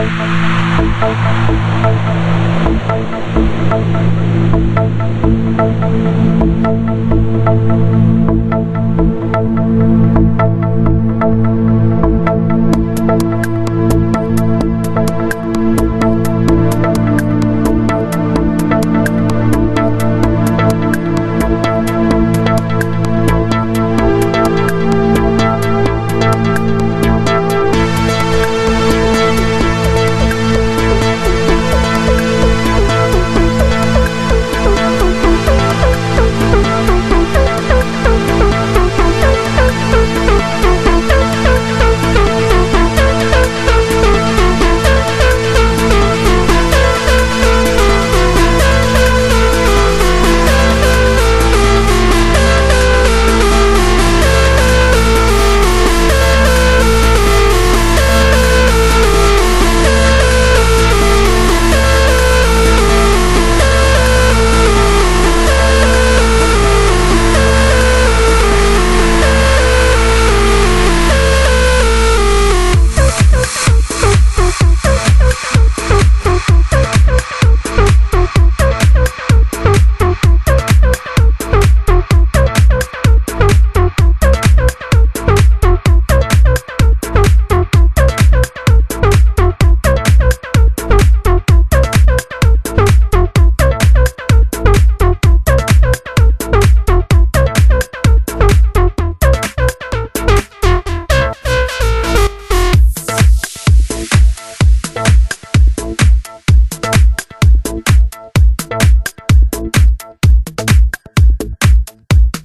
Thank you.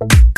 you